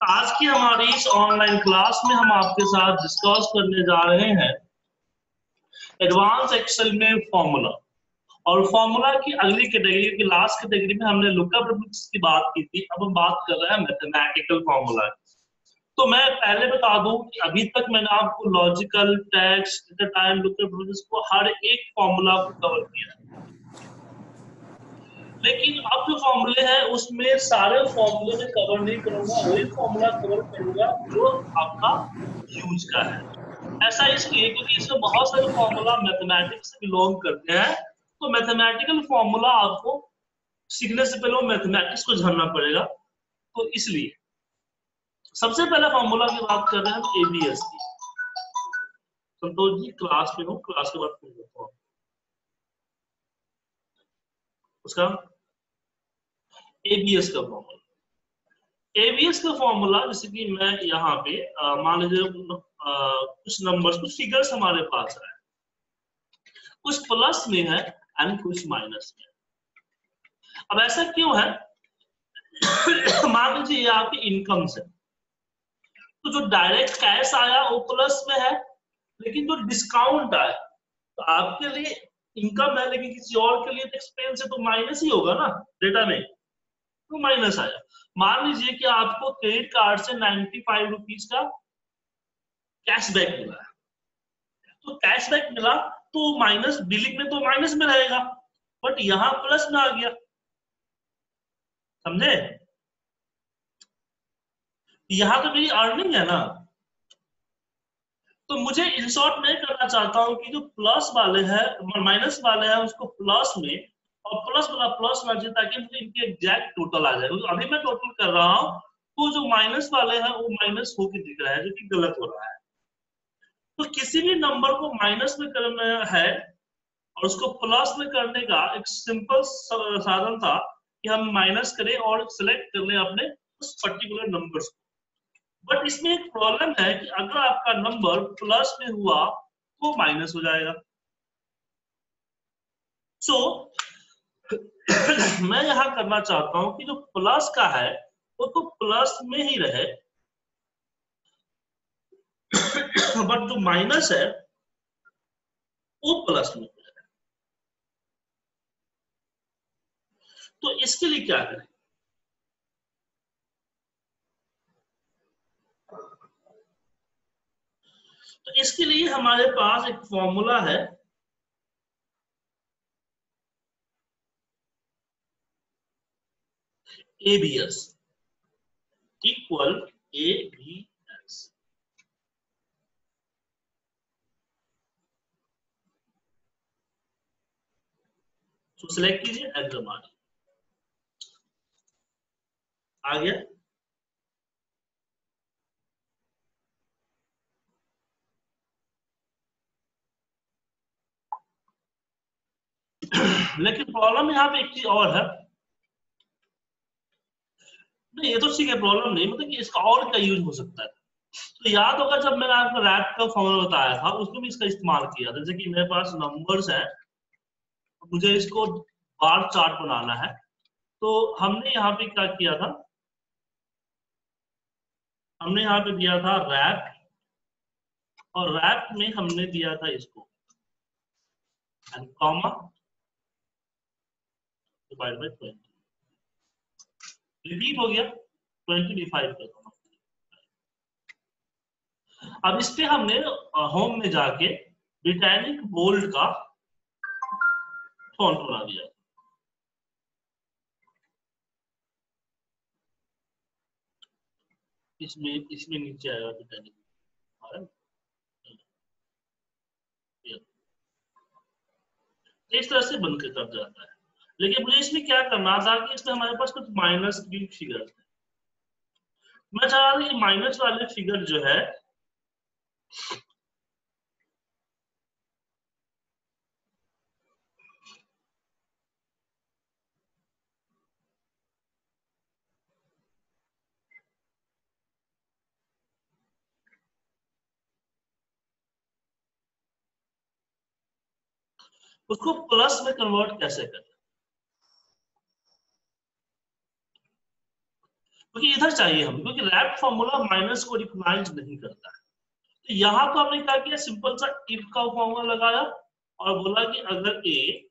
आज की हमारी इस ऑनलाइन क्लास में हम आपके साथ डिस्कस करने जा रहे हैं एडवांस एक्सेल में फॉर्मूला और फॉर्मूला की अगली कैटेगरी की लास्ट कैटेगरी में हमने लुकअप की बात की थी। अब हम बात कर रहे हैं मैथमेटिकल फॉर्मूला तो मैं पहले बता दूँ कि अभी तक मैंने आपको लॉजिकल टेक्स्ट टाइम को हर एक फॉर्मूला को कवर किया। है लेकिन अब जो फॉर्मूले हैं, उसमें सारे फॉर्मूले में कवर नहीं करूँगा, वही फॉर्मूला कवर करूँगा जो आपका यूज़ का है। ऐसा इसलिए क्योंकि इसमें बहुत सारे फॉर्मूला मैथमेटिक्स से बिलोंग करते हैं। तो मैथमेटिकल फॉर्मूला आपको सीखने से पहले मैथमेटिक्स को जानना पड़ेगा। तो इसलिए सबसे पहले फॉर्मूला की बात कर रहे हैं हम एबीएस की। संतोष जी क्लास में हो क्लास के बाद उसका एबीएस का फॉर्मूला एबीएस का फॉर्मूला जैसे कि मैं यहाँ पे मान लीजिए कुछ नंबर्स कुछ फिगर्स हमारे पास है। कुछ प्लस में है एंड कुछ माइनस में अब ऐसा क्यों है? मान लीजिए ये आपकी इनकम से तो जो डायरेक्ट कैश आया, वो प्लस में है, लेकिन जो डिस्काउंट आया तो आपके लिए इनकम है, लेकिन किसी और के लिए एक्सपेंस है तो माइनस ही होगा ना डेटा में। तो माइनस आया। मान लीजिए कि आपको क्रेडिट कार्ड से नाइन्टी फाइव रुपीज़ का कैशबैक मिला तो कैशबैक मिला तो माइनस, बिलिंग में तो माइनस में रहेगा, बट यहाँ प्लस में आ गया। समझे? यहाँ तो मेरी अर्निंग है ना। तो मुझे इन शॉर्ट में करना चाहता हूँ कि जो प्लस वाले हैं, माइनस वाले हैं, उसको प्लस में और प्लस वाला प्लस होना चाहिए ताकि मुझे इनके एग्जैक्ट टोटल आ जाए। अभी मैं टोटल कर रहा हूँ तो जो माइनस वाले हैं वो माइनस होके दिख रहा है जो कि गलत हो रहा है। तो किसी भी नंबर को माइनस में करना है और उसको प्लस में करने का एक सिंपल साधन था कि हम माइनस करें और सिलेक्ट कर लें अपने उस पर्टिकुलर नंबर को। बट इसमें एक प्रॉब्लम है कि अगर आपका नंबर प्लस में हुआ तो माइनस हो जाएगा। सो so, मैं यहाँ करना चाहता हूँ कि जो प्लस का है, वो तो प्लस में ही रहे। बट जो माइनस है, वो प्लस में रहे। तो इसके लिए क्या करें? तो इसके लिए हमारे पास एक फॉर्मूला है। ABS equal ABS. तो सिलेक्ट कीजिए एंटर मारिए आ गया। लेकिन प्रॉब्लम यहाँ पे एक चीज़ और है। नहीं, ये तो ठीक है प्रॉब्लम नहीं मतलब कि इसका और क्या यूज़ हो सकता है? तो याद होगा जब मैंने आपको रैप का फॉर्मूला बताया था उसमें भी इसका इस्तेमाल किया था। जैसे कि मेरे पास नंबर्स है मुझे इसको बार चार्ट बनाना है। तो हमने यहाँ पे क्या किया था? हमने यहाँ पे दिया था रैप और रैप में हमने दिया था इसको कॉमा डिवाइड ट्वेंटी रिपीट हो गया ट्वेंटी डिवाइड कर अब इस पे हमने होम में जाके ब्रिटानिक बोल्ड का फॉन्ट बना दिया। इसमें इसमें नीचे आएगा ब्रिटानिक इस तरह से बन के कर जाता है। लेकिन मुझे इसमें क्या करना था कि इसमें हमारे पास कुछ माइनस भी फिगर थे मैं चाह रहा था कि माइनस वाले फिगर जो है, उसको प्लस में कन्वर्ट कैसे करें? क्योंकि इधर चाहिए हम, क्योंकि रैप फॉर्मूला माइनस को रिकॉग्नाइज नहीं करता है। तो यहाँ पर हमने क्या किया सिंपल सा इफ़ का फॉर्मूला लगाया और बोला कि अगर ए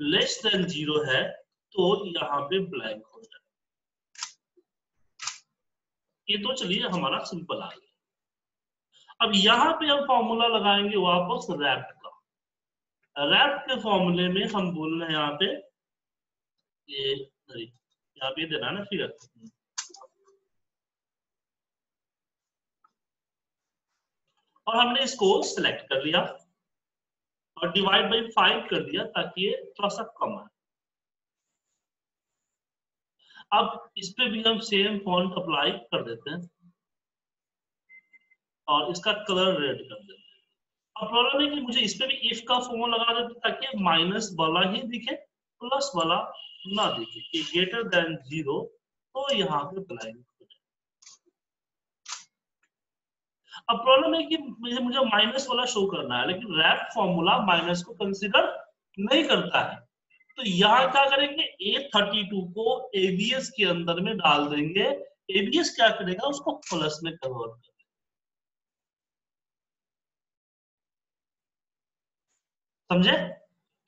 लेस देन ज़ीरो है तो यहाँ पे ब्लैंक हो जाए। ये तो चलिए हमारा सिंपल आ गया। अब यहाँ पे हम फॉर्मूला लगाएँगे वापस रैप का। रैप के फॉर्मूले में हम बोल रहे हैं यहाँ पे, ये यहाँ पे देना ना फिगर और हमने इसको सिलेक्ट कर लिया और डिवाइड बाई फाइव कर दिया ताकि ये थोड़ा सा कम है अब इस पे भी हम सेम फॉन्ट अप्लाई कर देते हैं। और इसका कलर रेड कर देते हैं। अब प्रॉब्लम है कि मुझे इस पे भी इफ़ का फॉर्मूला लगा देते ताकि माइनस वाला ही दिखे प्लस वाला ना दिखे कि ग्रेटर देन ज़ीरो तो यहाँ पे ब्लाइंड हो जाए अब प्रॉब्लम है कि मुझे मुझे माइनस वाला शो करना है, लेकिन रैप फॉर्मूला माइनस को कंसिडर नहीं करता है। तो यहाँ क्या करेंगे? ए थर्टी टू को एबीएस के अंदर में डाल देंगे। एबीएस क्या करेगा? उसको प्लस में कन्वर्ट कर समझे?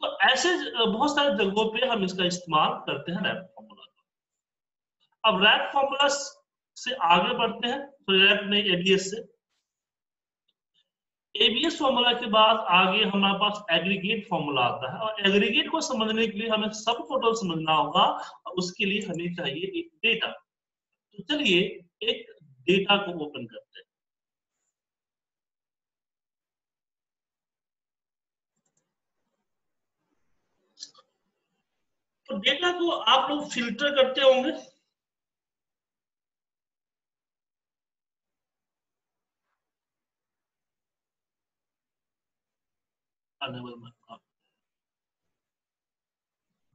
तो ऐसे बहुत सारे जगहों पे हम इसका इस्तेमाल करते हैं रैप फॉर्मूला का। अब रैप फॉर्मूला से आगे बढ़ते हैं तो रैप नहीं एबीएस से। एबीएस फॉर्मूला के बाद आगे हमारे पास एग्रीगेट फॉर्मूला आता है, और एग्रीगेट को समझने के लिए हमें सब टोटल समझना होगा, और उसके लिए हमें चाहिए एक डेटा तो चलिए एक डेटा को ओपन करते हैं। डेटा को आप लोग फ़िल्टर करते होंगे।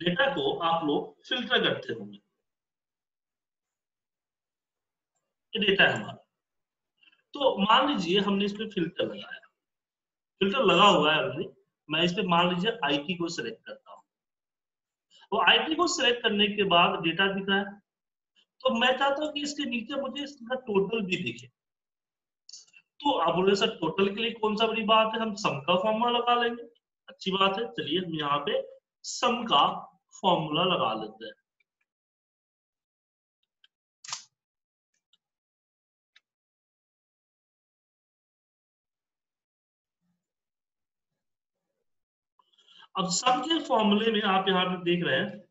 डेटा को आप लोग फ़िल्टर करते होंगे। ये डेटा है हमारा। तो मान लीजिए हमने इस पर फ़िल्टर लगाया। फ़िल्टर लगा हुआ है मैं इस पर मान लीजिए आईटी को सिलेक्ट करता तो आईटी को सिलेक्ट करने के बाद डेटा दिख है। तो मैं चाहता हूँ कि इसके नीचे मुझे इसका टोटल भी दिखे। तो आप बोले, सर टोटल के लिए कौन सा बड़ी बात है? हम सम का फॉर्मूला लगा लेंगे। अच्छी बात है, चलिए हम यहाँ पे सम का फॉर्मूला लगा लेते हैं। अब सम के फॉर्मूले में आप यहाँ पे देख रहे हैं।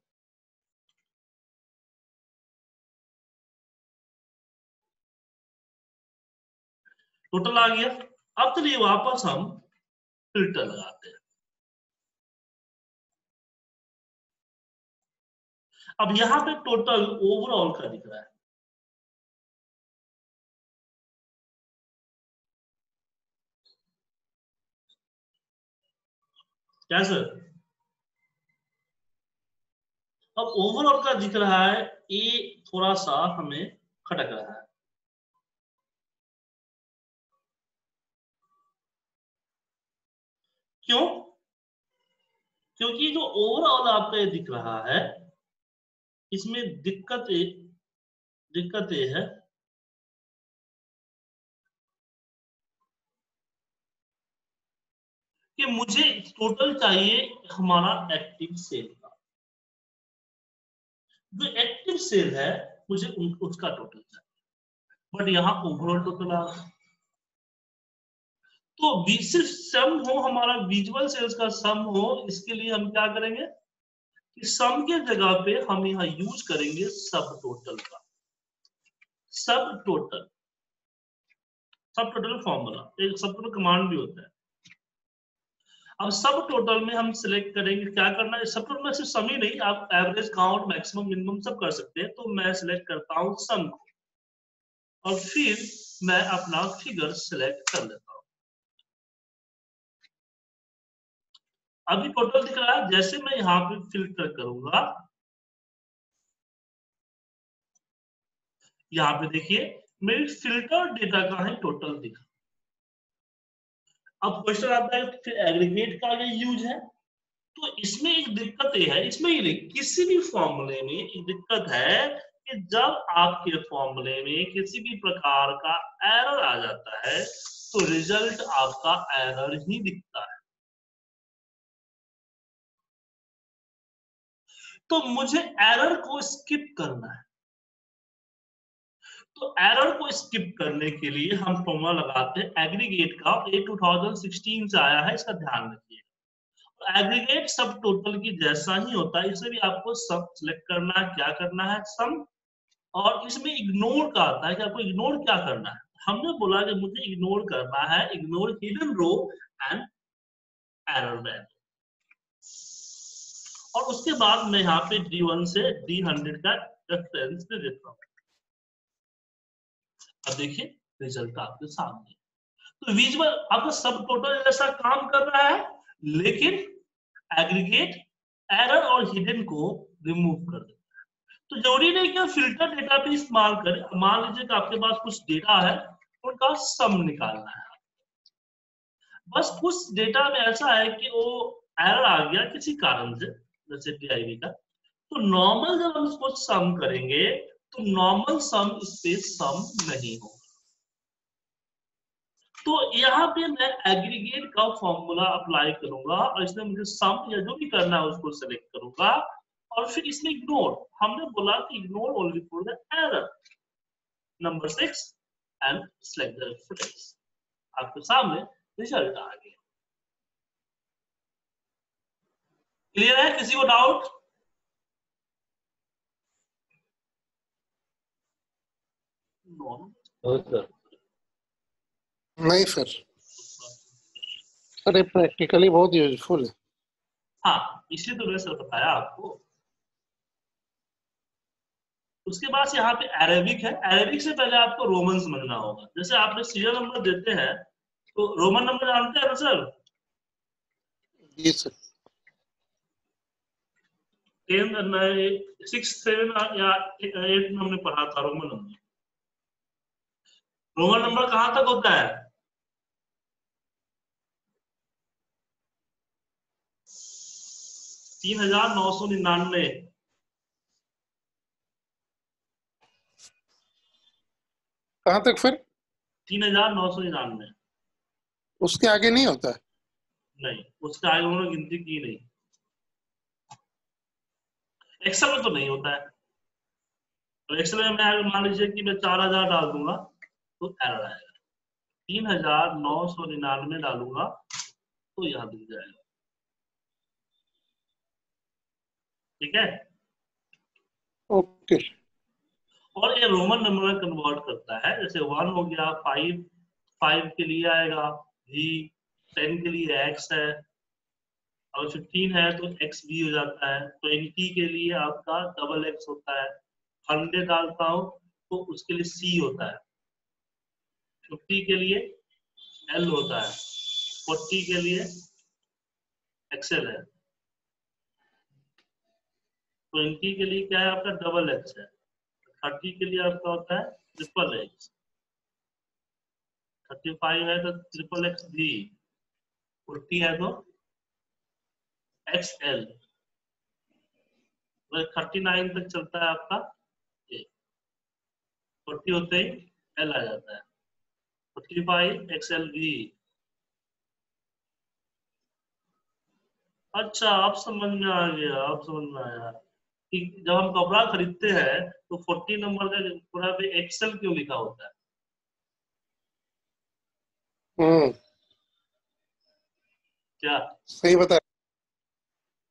टोटल आ गया। अब चलिए वापस हम फ़िल्टर लगाते हैं। अब यहाँ पे टोटल ओवरऑल का दिख रहा है। क्या सर अब ओवरऑल का दिख रहा है ए थोड़ा सा हमें खटक रहा है। क्यों? क्योंकि जो ओवरऑल आपका ये दिख रहा है, इसमें दिक्कत दिक्कत ये है। कि मुझे टोटल चाहिए हमारा एक्टिव सेल का। जो एक्टिव सेल है मुझे उन, उसका टोटल चाहिए। बट यहाँ ओवरऑल टोटल आ रहा तो सिर्फ़ सम हो हमारा विजुअल सेल्स का सम हो इसके लिए हम क्या करेंगे? कि सम के जगह पे हम यहाँ यूज़ करेंगे सब टोटल का। सब टोटल सब टोटल फॉर्मूला एक सब टोटल कमांड भी होता है। अब सब टोटल में हम सिलेक्ट करेंगे, क्या करना है? सब टोटल में सिर्फ़ सम ही नहीं, आप एवरेज काउंट मैक्सिमम मिनिमम सब कर सकते हैं तो मैं सिलेक्ट करता हूँ सम को और फिर मैं अपना फिगर सिलेक्ट कर लेता हूँ। अभी टोटल दिख रहा है, जैसे मैं यहाँ पे फ़िल्टर करूँगा, यहाँ पे देखिए, मेरी फ़िल्टर डेटा का है टोटल दिखा अब क्वेश्चन आता है फिर एग्रीगेट का ये यूज़ है तो इसमें एक दिक्कत ये है, इसमें ये नहीं, किसी भी फॉर्मूले में एक दिक्कत है कि जब आपके फॉर्मूले में किसी भी प्रकार का एरर आ जाता है तो रिज़ल्ट आपका एरर ही दिखता है। तो मुझे एरर को स्किप करना है। तो एरर को स्किप करने के लिए हम फॉर्मूला लगाते हैं। एग्रीगेट का ये 2016 से आया है, इसका ध्यान रखिए। एग्रीगेट सब टोटल की जैसा ही होता है, इसे भी आपको सब सिलेक्ट करना है, क्या करना है सम और इसमें इग्नोर का आता है कि आपको इग्नोर क्या करना है। हमने बोला कि मुझे इग्नोर करना है ignore hidden row and error value और उसके बाद मैं यहाँ पे D1 से D100 का रेफरेंस दे देता हूँ। अब देखिए रिज़ल्ट आपके सामने। तो विजुअल आपका सब टोटल जैसा काम कर रहा है, लेकिन एग्रीगेट एरर और हिडन को रिमूव कर देता है। तो ज़रूरी नहीं कि फ़िल्टर डेटा भी इस्तेमाल करें। मान लीजिए कि आपके पास कुछ डेटा है, उनका सम निकालना है। बस कुछ डेटा में ऐसा है कि वो एरर आ गया किसी कारण से, जैसे टीआईवी का। तो नॉर्मल जब हम उसको सम करेंगे तो नॉर्मल सम स्पेस सम नहीं होगा। तो यहाँ पे मैं एग्रीगेट का फॉर्मूला अप्लाई करूँगा और इसमें मुझे सम या जो भी करना है उसको सेलेक्ट करूँगा और फिर इसमें इग्नोर हमने बोला कि ignore only for the error number six and select the reference आपके सामने रिज़ल्ट आ गया। क्लियर है? किसी को डाउट सर। नहीं सर। अरे प्रैक्टिकली बहुत यूजफुल है। हाँ इसलिए तो मैंने सर बताया आपको। उसके बाद यहाँ पे अरेबिक है। अरेबिक से पहले आपको रोमन समझना होगा। जैसे आपने सीरियल नंबर देते हैं तो रोमन नंबर जानते हैं ना सर? जी सर। टेन सिक्स सेवन या एट में हमने पढ़ा था रोमन नंबर रोमन नंबर कहाँ तक होता है? तीन हज़ार नौ सौ निन्यानवे। कहाँ तक फिर? तीन हज़ार नौ सौ निन्यानवे। उसके आगे नहीं होता है? नहीं उसके आगे उन्होंने गिनती की नहीं। एक्सेल में तो नहीं होता है। और एक्सेल में मैं मान लीजिए कि मैं चार हज़ार डाल दूँगा तो एरर आएगा। तीन हज़ार नौ सौ निन्यानवे डालूँगा तो यहाँ दिख जाएगा। ठीक है? ओके। और ये रोमन नंबर में कन्वर्ट करता है। जैसे वन हो गया फाइव फाइव के लिए आएगा जी टेन के लिए एक्स है। और फिफ्टीन है तो एक्स भी हो जाता है। ट्वेंटी के लिए आपका डबल एक्स होता है। हंड्रेड डालता हूँ तो उसके लिए सी होता है। फिफ्टी के लिए एल होता है। फोर्टी के लिए एक्सएल है। ट्वेंटी के लिए क्या है आपका? डबल एक्स है। थर्टी के लिए आपका होता है ट्रिपल एक्स थर्टी फाइव है तो ट्रिपल एक्स भी। फोर्टी है तो एक्स एल थर्टी नाइन तक चलता है आपका फोर्टी होते ही एल आ जाता है। फोर्टी फाइव एक्स एल भी अच्छा आप समझ में आ गया आप समझ में आया कि जब हम कपड़ा खरीदते हैं तो फोर्टी नंबर का पूरा पे एक्सेल क्यों लिखा होता है? हम्म। क्या? सही बता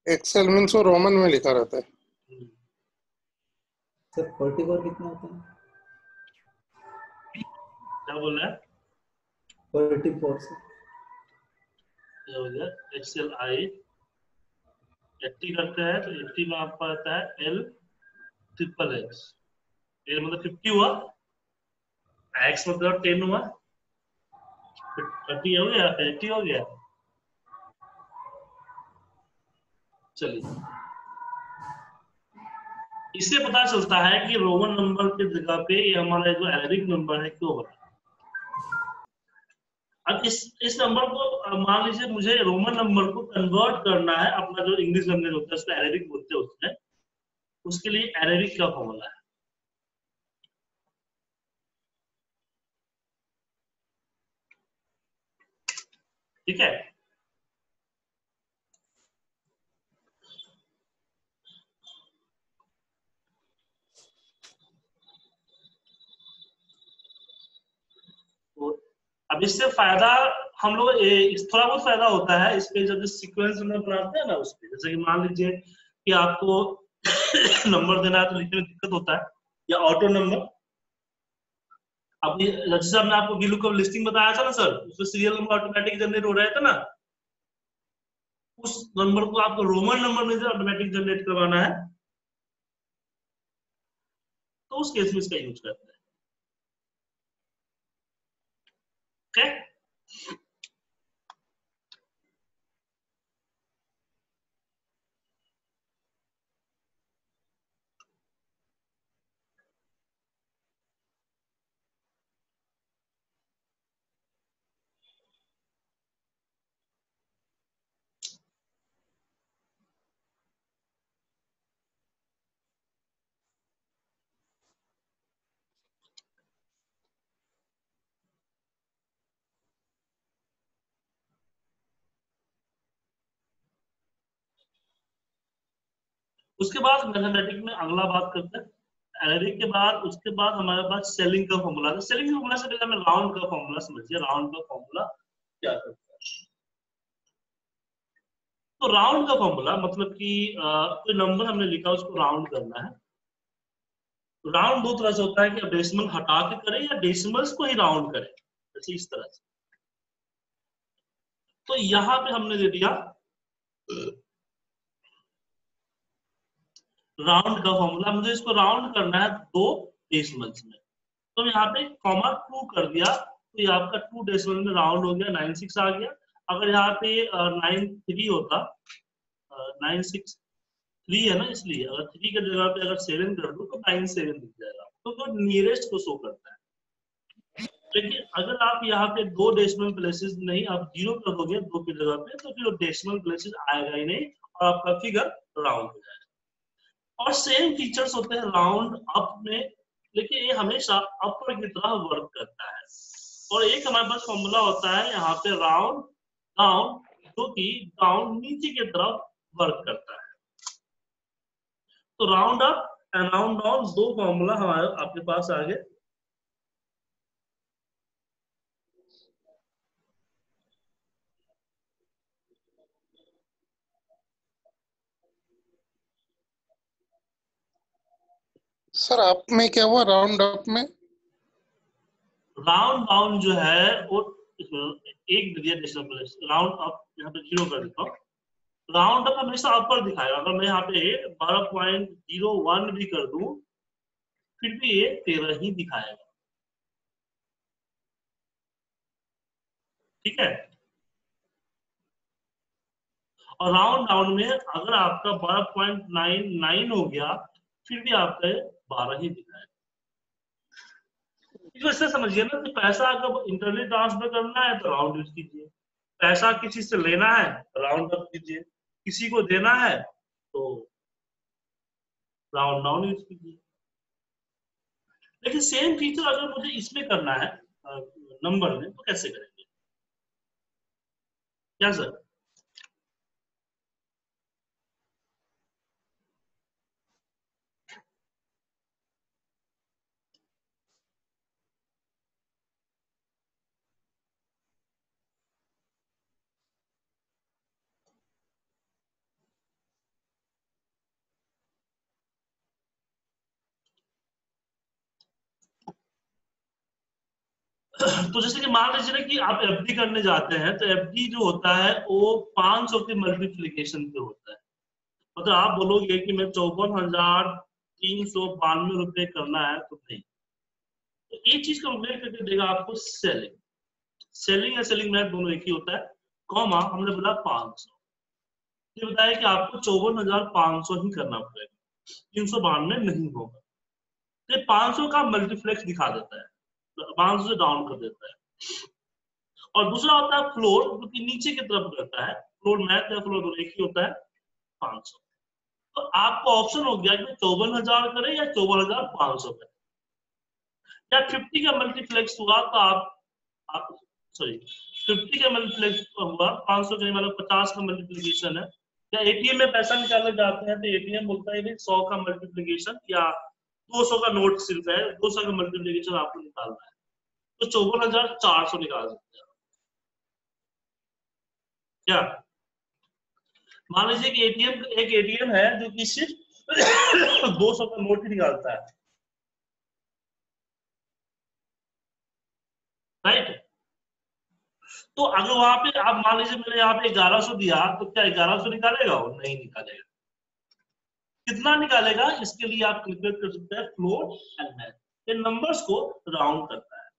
एक्सेल मीन्स वो रोमन में लिखा रहता है। हम्म, सर फोर्टी फोर कितना होता है? क्या बोल रहा है? एट्टी करते हैं तो एट्टी में आपका आता है एल ट्रिपल एक्स एल मतलब फिफ्टी हुआ एक्स मतलब टेन हुआ. थर्टी हो गया एट्टी हो गया. चलिए. इससे पता चलता है कि रोमन नंबर के जगह पे ये हमारा जो अरेबिक नंबर है क्यों अब इस इस नंबर को मान लीजिए मुझे रोमन नंबर को कन्वर्ट करना है, अपना जो इंग्लिश लैंग्वेज होता है उसमें अरेबिक बोलते होते हैं उसके लिए अरेबिक का फॉर्मूला है। ठीक है? इससे फ़ायदा हम लोग थोड़ा बहुत फ़ायदा होता है, इस पे जब सीक्वेंस में बनाते हैं ना, उस जैसे कि मान लीजिए कि आपको नंबर देना है तो लिखने में दिक्कत होता है, या ऑटो नंबर ये, जैसे आपको वीलू कब लिस्टिंग बताया था ना सर उसमें सीरियल नंबर ऑटोमेटिक जनरेट हो रहे थे ना, उस नंबर को आपको रोमन नंबर में से ऑटोमेटिक जनरेट करवाना है तो उस केस में इसका यूज़ करते हैं। ओके उसके बाद मैथमेटिक में अगला बात करते हैं। एनालिटिक के बाद, उसके बाद हमारे पास सेलिंग का फॉर्मूला है सेलिंग फॉर्मूला से पहले हमें राउंड का फॉर्मूला समझिए राउंड का फॉर्मूला क्या करता है? तो राउंड का फॉर्मूला मतलब कि कोई नंबर हमने लिखा, उसको राउंड करना है। राउंड दो तरह से होता है कि डेसिमल हटा के करें या डेसिमल्स को ही राउंड करें। जैसे इस तरह से। तो यहाँ पे हमने दे दिया राउंड का फॉर्मूला मुझे इसको राउंड करना है दो डेसिमल्स में। तो यहाँ पे कॉमा टू कर दिया तो ये आपका टू डेसिमल में राउंड हो गया नाइन सिक्स आ गया। अगर यहाँ पे नाइन थ्री होता नाइन सिक्स थ्री है ना इसलिए, अगर थ्री के जगह पे अगर सेवन कर दो तो नाइन सेवन दिख जाएगा। तो तो नियरेस्ट को शो करता है। लेकिन अगर आप यहाँ पे दो डेसिमल प्लेसेस नहीं, आप ज़ीरो कर दोगे दो की जगह पे तो फिर डेसिमल प्लेसेस आएगा ही नहीं, और आपका फिगर राउंड हो जाएगा। और सेम फीचर्स होते हैं राउंड अप में, लेकिन ये हमेशा अपर की तरह वर्क करता है। और एक हमारे पास फॉर्मूला होता है, यहाँ पे राउंड डाउन जो कि डाउन नीचे की तरफ़ वर्क करता है। तो round up and round down दो फॉर्मूला हमारे, आपके पास आ गए। सर, आप में क्या हुआ राउंड अप में? राउंड डाउन जो है, वो एक राउंड अप यहाँ पे ज़ीरो कर देता हूँ राउंड अप हमेशा अपर दिखाएगा अगर मैं यहाँ पे बारह पॉइंट ज़ीरो वन भी कर दू, फिर भी ये तेरह ही दिखाएगा। ठीक है? और राउंड डाउन में अगर आपका बारह पॉइंट नाइन नाइन हो गया फिर भी आपका बारह ही दिखाएगा इसको इससे समझिए ना कि पैसा अगर इंटरनेट ट्रांसफ़र करना है तो राउंड यूज़ कीजिए। पैसा किसी से लेना है राउंड अप कीजिए। किसी को देना है तो राउंड डाउन यूज़ कीजिए। लेकिन सेम फीचर अगर मुझे इसमें करना है नंबर में तो कैसे करेंगे? क्या सर? तो जैसे कि मान लीजिए ना कि आप एफडी करने जाते हैं तो एफडी जो होता है, वो 500 के मल्टीप्लीकेशन पे होता है। मतलब आप बोलोगे कि मैं चौवन हज़ार तीन सौ बानवे रुपए करना है तो नहीं। तो एक चीज़ कैलकुलेट करके देगा आपको सेलिंग सेलिंग या सेलिंग मैथ दोनों एक ही होता है। कॉमा हमने बोला 500 ये बताया कि आपको चौवन हज़ार पाँच सौ ही करना पड़ेगा। तीन सौ बानवे नहीं होगा। तो पाँच सौ का मल्टीप्लेक्स दिखा देता है। से डाउन कर देता है। और दूसरा होता है फ्लोर जो कि नीचे की तरफ़ करता है। फ्लोर मैथ या फ्लोर एक ही होता है पाँच सौ। तो आपको ऑप्शन हो गया कि चौवन हज़ार करें या चौवन हज़ार पाँच सौ करें। या फिफ्टी का मल्टीफ्लेक्स हुआ तो आप, आप सॉरी फिफ्टी का मल्टीप्लेक्स हुआ पाँच सौ मतलब पचास का मल्टीप्लीकेशन है। या एटीएम में पैसा निकालने जाते हैं तो एटीएम बोलता है सौ का मल्टीप्लीकेशन या दो सौ का नोट सिर्फ़ है, दो सौ का मल्टीप्लीकेशन आपको निकालना है। तो चौवन हज़ार चार सौ निकाल सकते हैं। क्या? मान लीजिए कि एटीएम एक एटीएम है जो कि सिर्फ़ दो सौ का नोट ही निकालता है। राइट तो अगर वहाँ पे आप, मान लीजिए मैंने यहाँ पे ग्यारह सौ दिया तो क्या ग्यारह सौ निकालेगा? वो नहीं निकालेगा। कितना निकालेगा, इसके लिए आप कैलकुलेट कर सकते हैं फ्लोट एंड मैथ ये नंबर्स को राउंड करता है।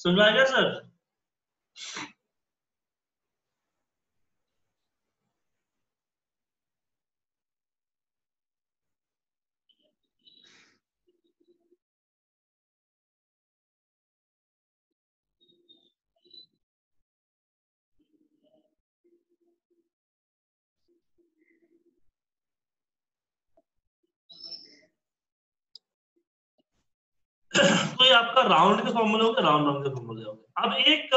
समझ आएगा सर तो ये आपका राउंड के फॉर्मूले हो गए राउंड राउंड के फॉर्मूले हो गए अब एक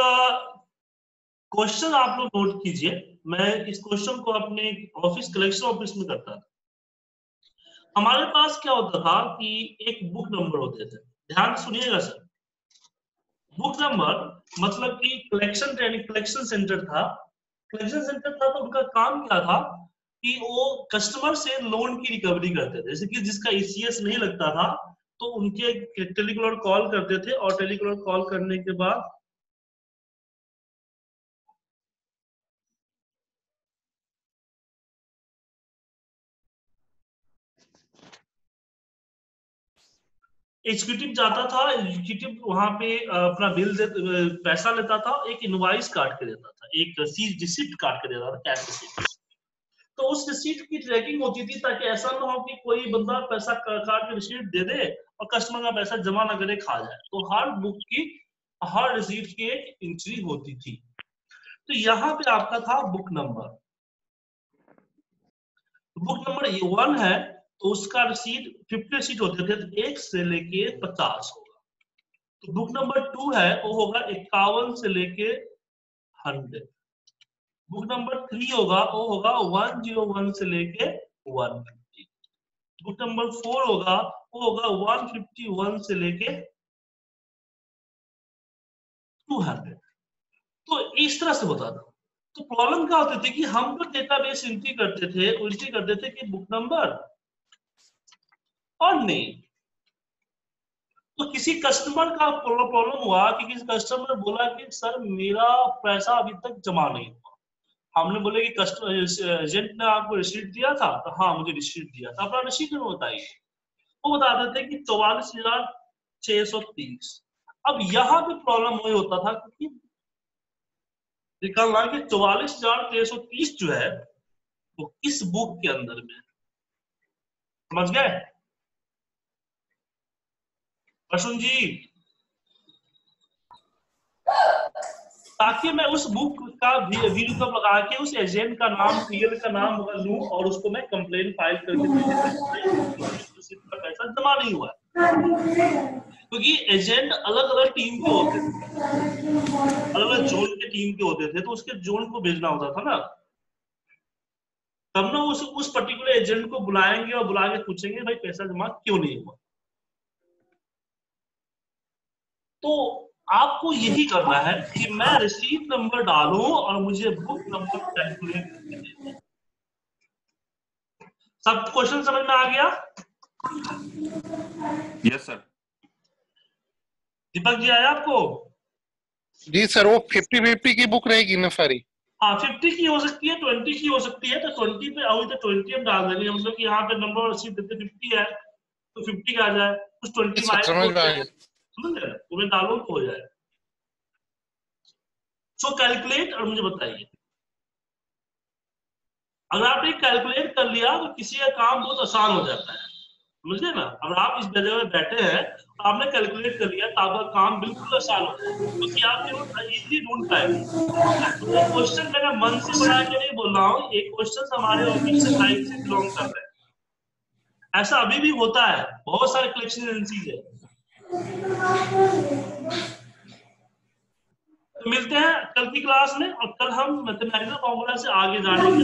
क्वेश्चन आप लोग नोट कीजिए। मैं इस क्वेश्चन को अपने ऑफ़िस कलेक्शन ऑफ़िस में करता था। हमारे पास क्या होता था कि एक बुक नंबर होते थे। ध्यान सुनिएगा सर। बुक नंबर मतलब कि कलेक्शन यानी कलेक्शन सेंटर था। कलेक्शन सेंटर था तो उनका काम क्या था कि वो कस्टमर से लोन की रिकवरी करते थे। जैसे कि जिसका ईसीएस नहीं लगता था तो उनके टेलीकॉलर कॉल करते थे और टेलीकॉलर कॉल करने के बाद एग्जीक्यूटिव जाता था एग्जीक्यूटिव वहाँ पे अपना बिल दे पैसा लेता था, एक इनवाइस काट के देता था, एक रिसिप्ट काट के देता था कैश रिसिप्ट तो उस रिसीट की ट्रैकिंग होती थी ताकि ऐसा ना हो कि कोई बंदा पैसा काट के रिसीट दे दे और कस्टमर का पैसा जमा ना करे, खा जाए। तो हर बुक की, हर रिसीट की एक एंट्री होती थी। तो यहाँ पे आपका था book number book number one है तो उसका रिसीट फिफ्टी सीट होते थे तो एक से लेके पचास होगा। तो बुक नंबर टू है, वो होगा इक्यावन से लेके हंड्रेड बुक नंबर थ्री होगा, वो होगा वन ज़ीरो वन से लेके वन बुक नंबर फोर होगा, वो होगा वन फिफ्टी वन से लेके टू हंड्रेड तो इस तरह से होता था तो प्रॉब्लम क्या होती थी कि हम तो डेटाबेस एंट्री करते थे एंट्री करते थे कि बुक नंबर और नहीं तो किसी कस्टमर का प्रॉब्लम हुआ कि किसी कस्टमर ने बोला कि, सर, मेरा पैसा अभी तक जमा नहीं हमने बोले कि कस्टमर एजेंट ने आपको रिसीट दिया था तो हाँ मुझे रिसीट दिया था। अपना रिसीट में बताइए? वो बता देते कि चौवालीस हज़ार छह सौ तीस। अब यहाँ पे प्रॉब्लम वही होता था क्योंकि निकालना कि चौवालीस हज़ार छह सौ तीस जो है, वो किस बुक के अंदर में समझ गए? प्रसून जी। ताकि मैं उस बुक का वीडियो लगा के, उस एजेंट का नाम पीएल का नाम लू और उसको मैं कंप्लेन फ़ाइल करके पैसा जमा नहीं हुआ। क्योंकि तो एजेंट अलग अलग टीम के होते थे। अलग अलग जोन के टीम के होते थे तो उसके जोन को भेजना होता था ना। तब ना उस उस पर्टिकुलर एजेंट को बुलाएँगे और बुला के पूछेंगे, भाई, पैसा जमा क्यों नहीं हुआ? तो आपको यही करना है कि मैं रिसीट नंबर डालूं और मुझे बुक नंबर कैलकुलेट सब क्वेश्चन समझ में आ गया? यस सर दीपक जी आया आपको? जी सर वो फिफ्टी फिफ्टी की बुक रहेगी ना सारी? हाँ फिफ्टी की हो सकती है ट्वेंटी की हो सकती है तो ट्वेंटी पे अभी तो ट्वेंटी हम डाल देंगे। हम लोग यहाँ पे नंबर रिसीट देते फिफ्टी है तो फिफ्टी का आ जाए। कुछ ट्वेंटी समझ में आ गया तुम्हें डालो तो हो जाए। सो कैलकुलेट और मुझे बताइए। अगर आपने कैलकुलेट कर लिया तो किसी का काम बहुत आसान हो जाता है। समझे ना? अगर आप इस जगह में बैठे हैं तो आपने कैलकुलेट कर लिया तो आपका काम बिल्कुल आसान हो जाए क्योंकि आप ढूंढ पाएँगे। क्वेश्चन मैंने मन से बना के नहीं बोल रहा हूँ ये क्वेश्चन हमारे ऑफ़िस से लाइफ से बिलोंग कर रहे हैं। ऐसा अभी भी होता है। बहुत सारे कलेक्शन एजेंसीज है। तो मिलते हैं कल की क्लास में और कल हम मैथमेटिकल फॉर्मूला से आगे जाने के